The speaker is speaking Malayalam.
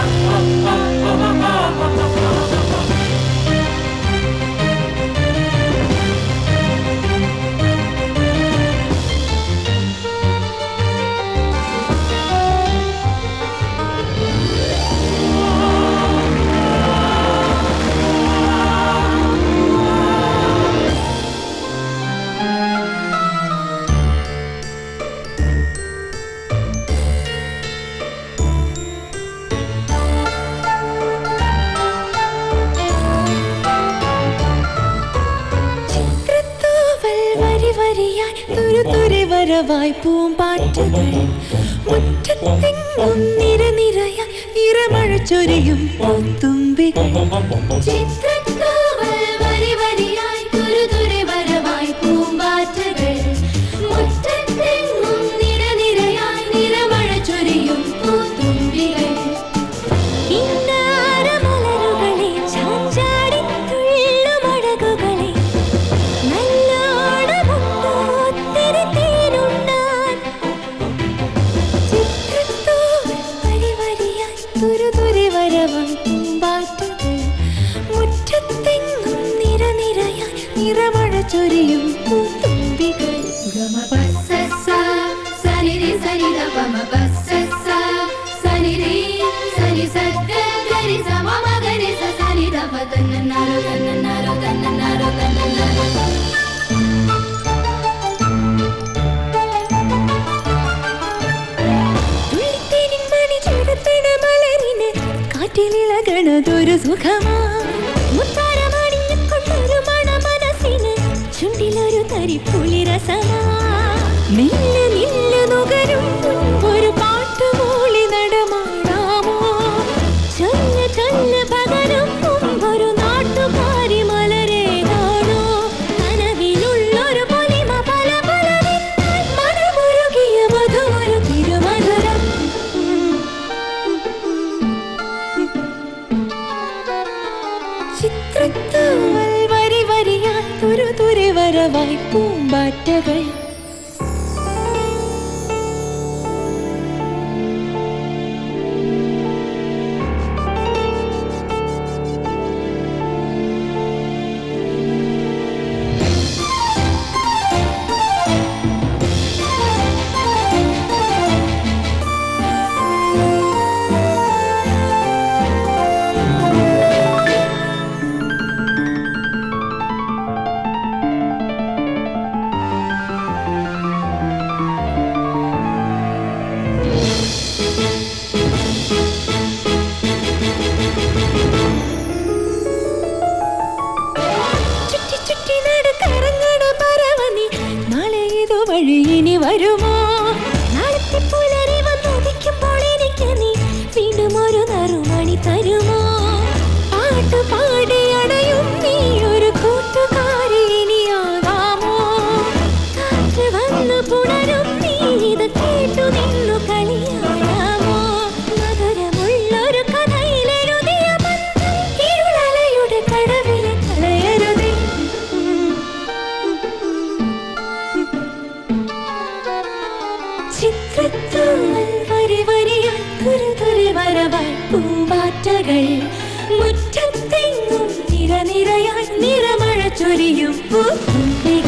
啊！നിരയായി തുരുതുരെ വരവായി പൂമ്പാറ്റകൾ. മുറ്റത്തെങ്ങും നിര നിരയായി നിറമഴ ചൊരിയും പൂത്തുമ്പികൾ. ചിത്രത്താവൽ നിറമഴ ചൊരിയും പൂത്തുമ്പികൾ. ഗരി സ തന്നനാരോ തന്നനാരോ തന്നനാരോ കാറ്റിലിളകണതൊരു സുഖമാ. ചുണ്ടിലൊരു തരിപ്പുളി രസമാ. നില്ല് നില്ല് നുകരും ഒരു പാട്ടുമൂളി നടമാടാമോ? ചൊല്ല ചൊല്ല പകരും ഒരു നാട്ടുകാരി മലരെ കാണോ കനവിലുള്ളൊരു പൊലിമ പല പല മനമുരുകിയ മധുര തിരുമധുരം. തുരു തുരി വരവായി ഒരു దారి